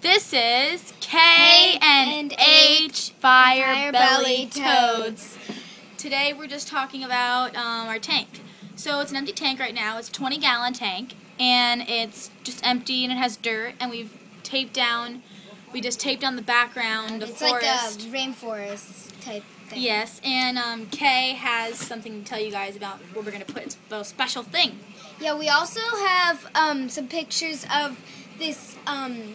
This is K and H Fire Belly Toads. Today we're just talking about um, our tank. So it's an empty tank right now. It's a 20 gallon tank and it's just empty and it has dirt and we've taped down. We just taped on the background, the It's like a rainforest type thing. Yes, and um, Kay has something to tell you guys about what we're gonna put. It's a special thing. Yeah, we also have um, some pictures of this um,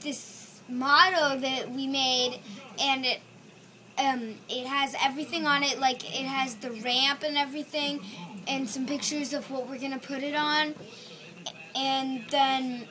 this model that we made, and it um, it has everything on it. Like it has the ramp and everything, and some pictures of what we're gonna put it on. And then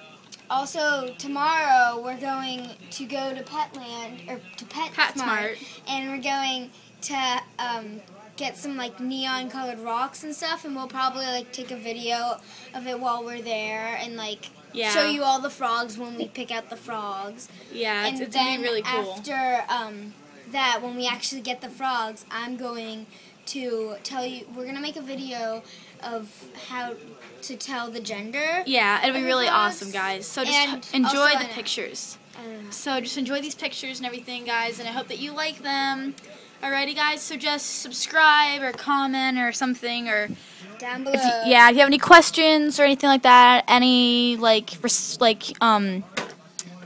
also tomorrow we're going to go to Petland or to PetSmart, PetSmart. and we're going to um, get some like neon colored rocks and stuff, and we'll probably like take a video of it while we're there and like Yeah. show you all the frogs when we pick out the frogs. Yeah, it's, and it's then gonna be really cool. after um, that, when we actually get the frogs, I'm going to tell you. We're gonna make a video of how to tell the gender. Yeah, it'll be really frogs. awesome, guys. So just enjoy the pictures. Uh, So just enjoy these pictures and everything, guys, and I hope that you like them. Alrighty, guys. So just subscribe or comment or something, or down below. if you, yeah, if you have any questions or anything like that, any like res- like um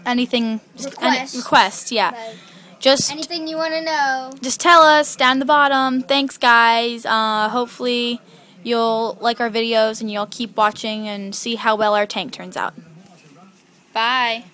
anything just any- requests, yeah. Like, Just anything you want to know. just tell us down the bottom. Thanks, guys. Uh, hopefully you'll like our videos and you'll keep watching and see how well our tank turns out. Bye.